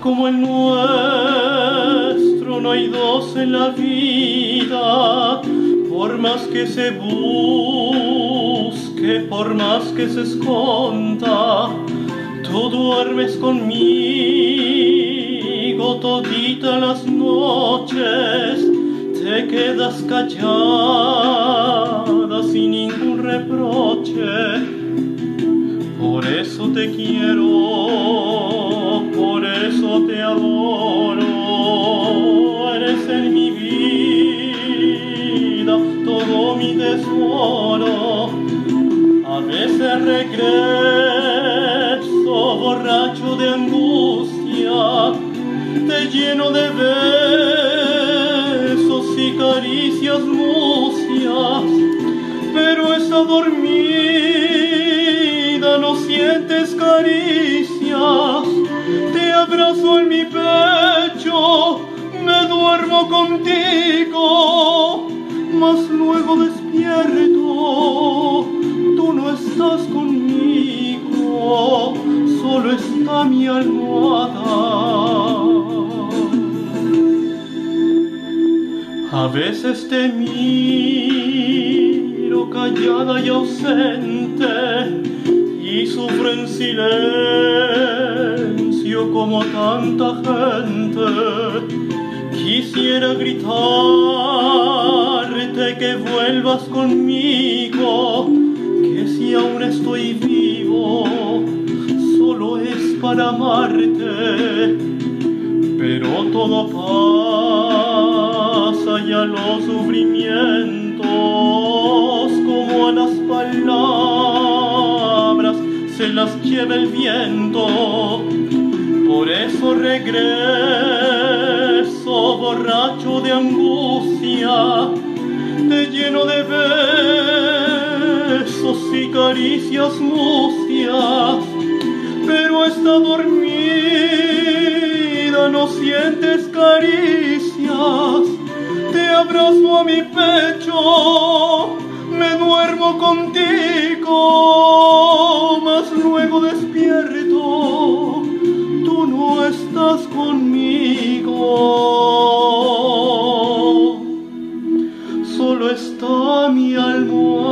como el nuestro, no hay dos en la vida, por más que se busque, por más que se esconda, tú duermes conmigo todita las noches, te quedas callada sin ningún reproche, por eso te quiero, todo mi tesoro. A veces regreso borracho de angustia, te lleno de besos y caricias mucias, pero esa dormida no sientes caricias, te abrazo en mi pecho, me duermo contigo, mas luego despierto, tú no estás conmigo, solo está mi almohada. A veces te miro callada y ausente y sufro en silencio como tanta gente. Quisiera que vuelvas conmigo, que si aún estoy vivo, solo es para amarte, pero todo pasa ya los sufrimientos, como a las palabras se las lleva el viento, por eso regreso borracho de angustia, te lleno de besos y caricias mustias, pero está dormida, no sientes caricias, te abrazo a mi pecho, me duermo contigo, mas luego despierto, está mi alma.